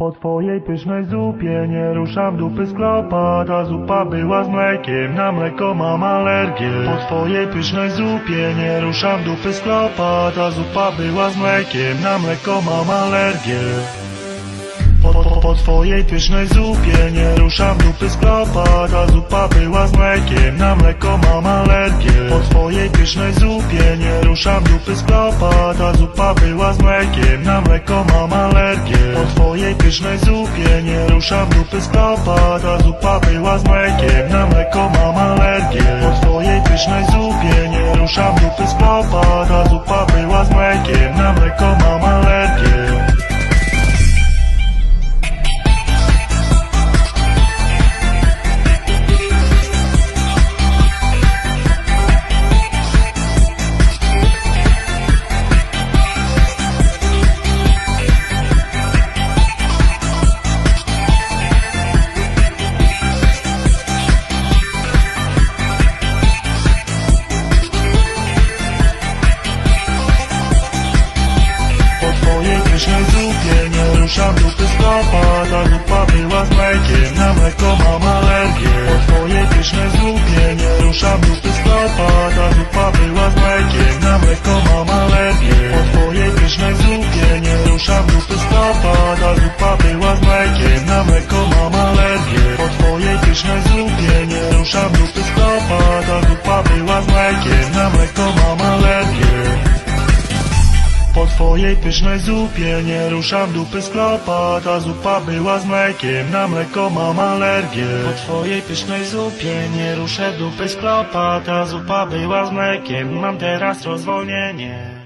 Po twojej pysznej zupie nie ruszam dupy z klopa Ta zupa była z mlekiem, na mleko mam alergię. Po twojej pysznej zupie nie ruszam dupy z klopa Ta zupa była z mlekiem, na mleko mam alergię po, po, po twojej pysznej zupie. Nie ruszam dupy z klopa Ta zupa była z mlekiem, na mleko mam alergię. Po twojej pysznej zupie nie ruszam dupy z klopa Ta zupa była z mlekiem, na mleko mam alergię. Po twojej pysznej zupie nie ruszam dupy z klopa Ta zupa była z mlekiem, na mleko mam alergię. Po twojej pysznej zupie nie ruszam dupy z klopa Ta zupa była z mlekiem, na mleko mam alergię pysznej zupie nie ruszam dupy z klopa Ta zupa była z mlekiem, na mleko mam alergię. Po twojej pysznej zupie nie ruszam dupy z klopa Ta zupa była z mlekiem, na mleko mam alergię. Po twojej pysznej zupie nie ruszam dupy z klopa Ta zupa była z mlekiem, na mleko mam alergię. Po twojej pysznej zupie nie ruszam klopa Ta zupa była z mlekiem, na mleko mam alergię twojej pysznej zupie. Nie ruszam dupy z klopa Ta zupa była z mlekiem, na mleko mam alergię. Po twojej pysznej zupie nie ruszę dupy z klopa Ta zupa była z mlekiem, mam teraz rozwolnienie